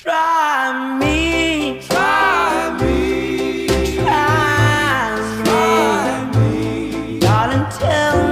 Try me, Try me, try me, try me. darling. Tell